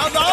Tada!